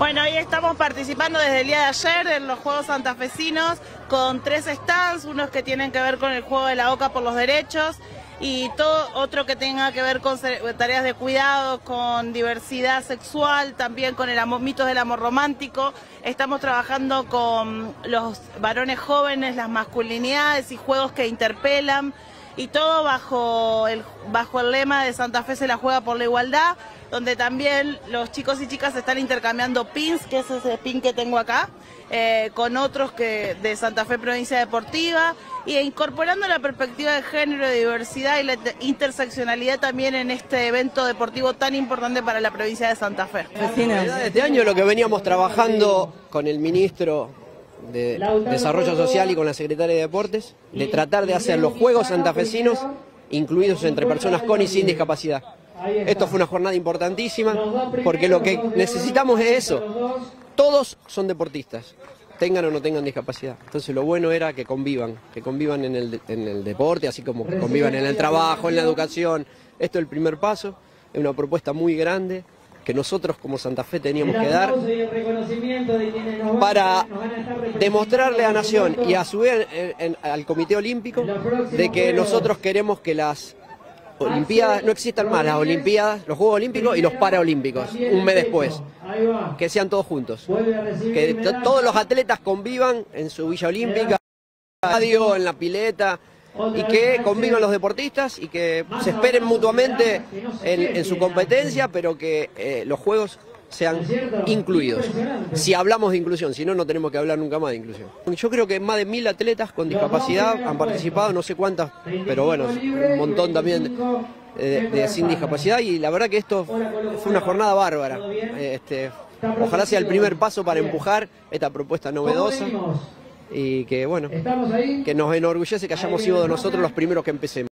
Bueno, hoy estamos participando desde el día de ayer en los Juegos Santafesinos con tres stands, unos que tienen que ver con el juego de la OCA por los derechos y todo otro que tenga que ver con tareas de cuidado, con diversidad sexual, también con el mitos del amor romántico. Estamos trabajando con los varones jóvenes, las masculinidades y juegos que interpelan y todo bajo el, bajo el lema de Santa Fe se la juega por la igualdad, donde también los chicos y chicas están intercambiando pins, que es ese pin que tengo acá, eh, con otros que de Santa Fe Provincia Deportiva, y incorporando la perspectiva de género, de diversidad y la interseccionalidad también en este evento deportivo tan importante para la provincia de Santa Fe. Este año lo que veníamos trabajando con el ministro de Desarrollo Social y con la Secretaria de Deportes, de tratar de hacer los Juegos santafesinos incluidos entre personas con y sin discapacidad. Esto fue una jornada importantísima porque lo que necesitamos es eso. Todos son deportistas, tengan o no tengan discapacidad. Entonces lo bueno era que convivan, que convivan en el, en el deporte, así como que convivan en el trabajo, en la educación. Esto es el primer paso, es una propuesta muy grande que nosotros como Santa Fe teníamos que dar para demostrarle a Nación y a su vez al Comité Olímpico de que nosotros queremos que las Olimpiadas, no existan más las Olimpiadas, los Juegos Olímpicos y los Paraolímpicos, un mes después. Que sean todos juntos. Que todos los atletas convivan en su Villa Olímpica, en la pileta, y que convivan los deportistas y que se esperen mutuamente en, su competencia, pero que eh, los juegos sean incluidos. Si hablamos de inclusión, si no, no tenemos que hablar nunca más de inclusión. Yo creo que más de mil atletas con discapacidad han participado, no sé cuántas, pero bueno, un montón también de, sin discapacidad y la verdad que esto fue una jornada bárbara. Este, ojalá sea el primer paso para empujar esta propuesta novedosa y que bueno, que nos enorgullece que hayamos sido nosotros los primeros que empecemos.